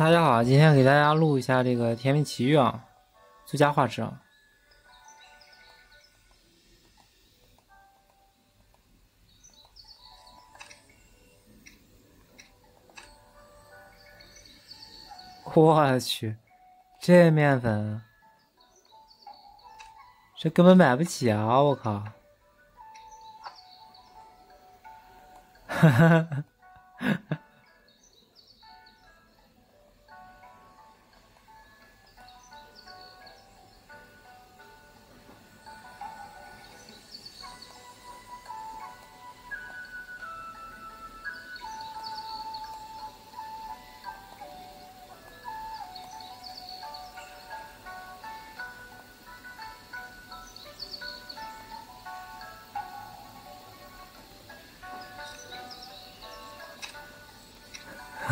大家好，今天给大家录一下这个《甜蜜奇遇》啊，最佳画质啊。我去，这面粉，这根本买不起啊！我靠！哈哈哈哈哈！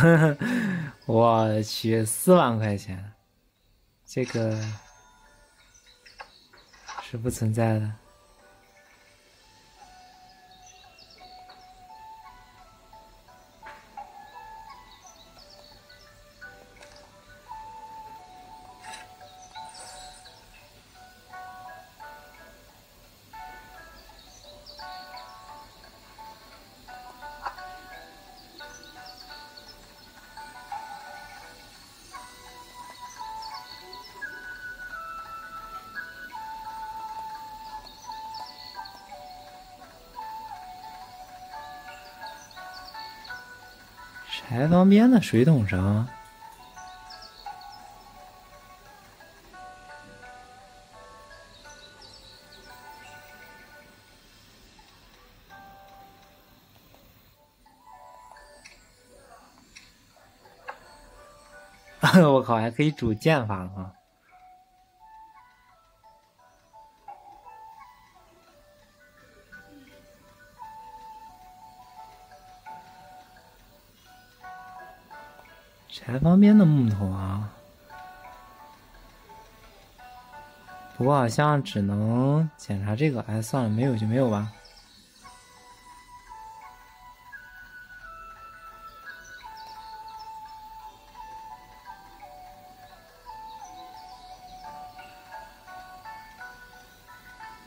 我去，四万块钱，这个是不存在的。柴房边的水桶上，我靠，还可以煮剑法啊！柴房边的木头啊，不过好像只能检查这个。哎，算了，没有就没有吧。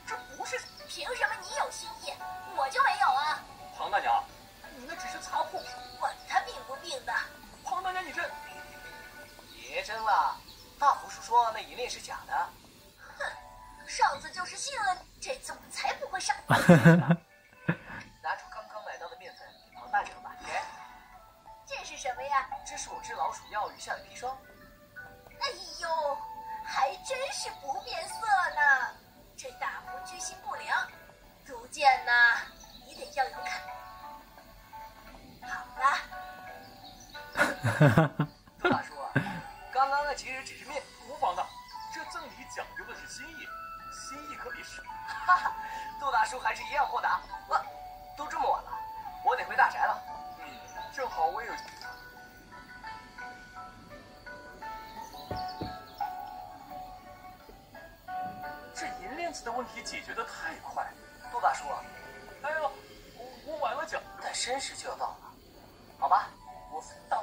这不是凭什么你有心意，我就没有啊？庞大娘，你那只是擦破皮。管他病不病的。你这别争了，大胡叔说那银链是假的。哼，上次就是信了，这次我才不会上。拿出刚刚买到的面粉，庞大娘吧，给。这是什么呀？这是我治老鼠药与下的砒霜。大叔，刚刚那其实只是面。无妨的，这赠礼讲究的是心意，心意可比是。哈哈，杜大叔还是一样豁达。我，都这么晚了，我得回大宅了。嗯，正好我也有。这银链子的问题解决的太快，杜大叔。哎呦，我我晚了脚，但申时就要到了，好吧？我大伙儿，我可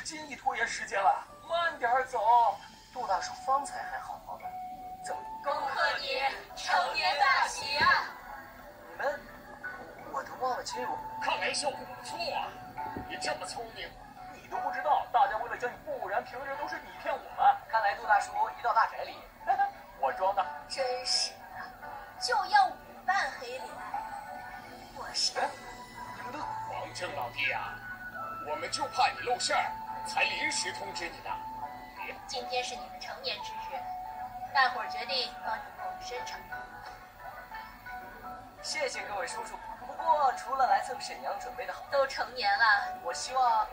是尽力拖延时间了，慢点走。杜大叔方才还好好的，怎么？恭贺你成年大喜啊！你们，我都忘了接我。看来效果不错啊！你这么聪明，你都不知道，大家为了将你，不然平日都是你骗我们。看来杜大叔一到大宅里，我装的。真是的，就要五瓣黑脸。我是。你们都王正老弟啊，我们就怕你露馅儿，才临时通知你的。今天是你的成年之日，大伙儿决定帮你过个深场。谢谢各位叔叔。不过除了来蹭沈阳准备的好，都成年了，我希望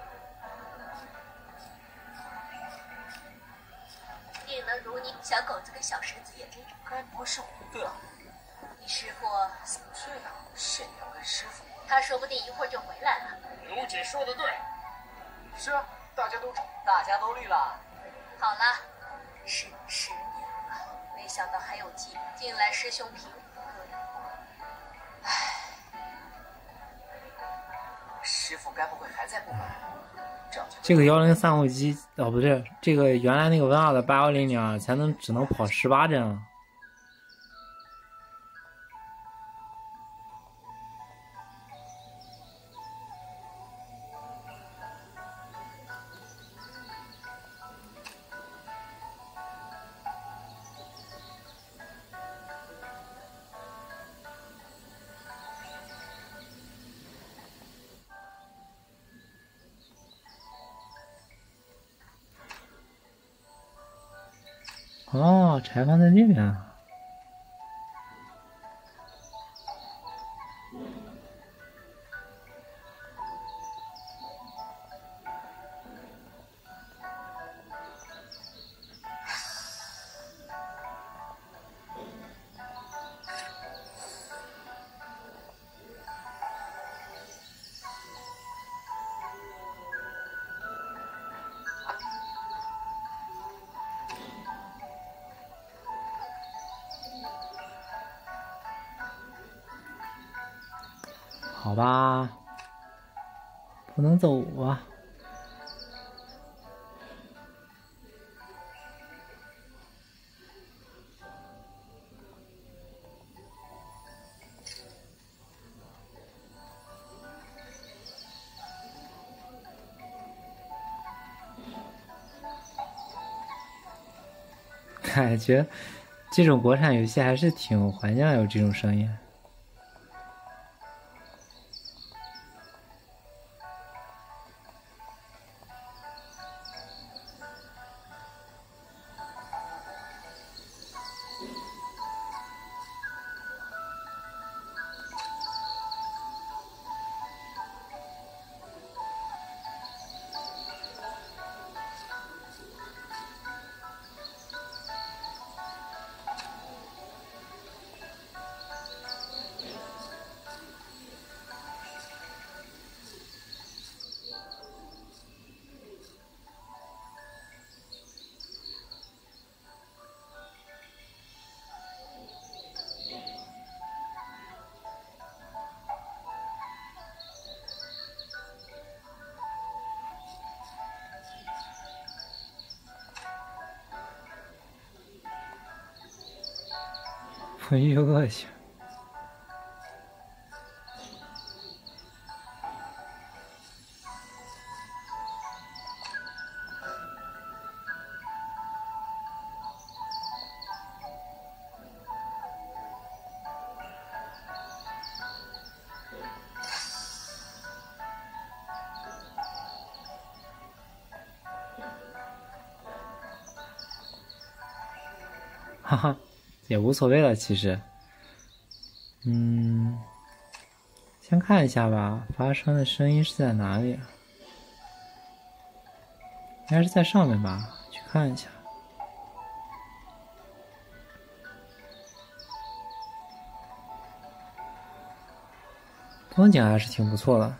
定能如你小狗子跟小石子也这种。该不会是我？对了，你师傅这样，沈阳跟师傅，他说不定一会儿就回来了。卢姐说的对，是啊，大家都大家都绿了。好了，是十年了，没想到还有劲。近来师兄平唉，师傅该不会还在不满？这个幺零三五机哦，不对，这个原来那个 Win 二的八幺零零啊才能只能跑十八帧啊。哦，柴房在那边啊。好吧，不能走啊。感觉这种国产游戏还是挺怀念有这种声音。哎呦我去！哈哈，也无所谓了，其实。嗯，先看一下吧，发声的声音是在哪里？应该是在上面吧，去看一下。风景还是挺不错的。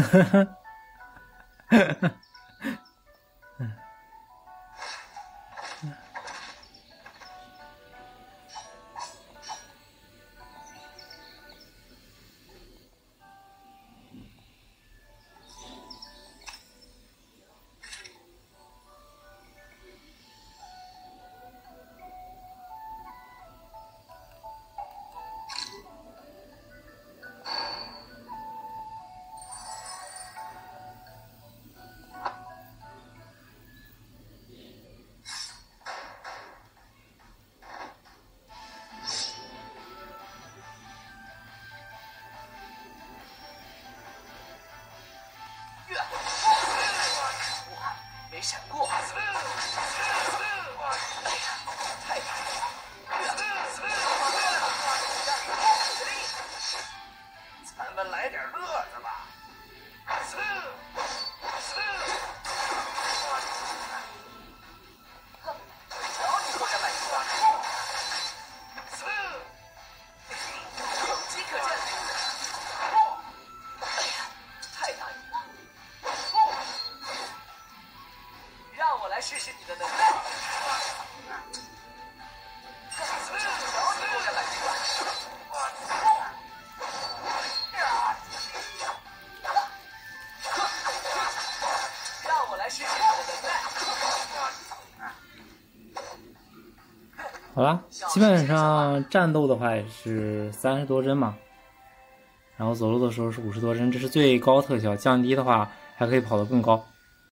呵呵呵，呵呵。好啦，基本上战斗的话也是三十多帧嘛，然后走路的时候是五十多帧，这是最高特效，降低的话还可以跑得更高。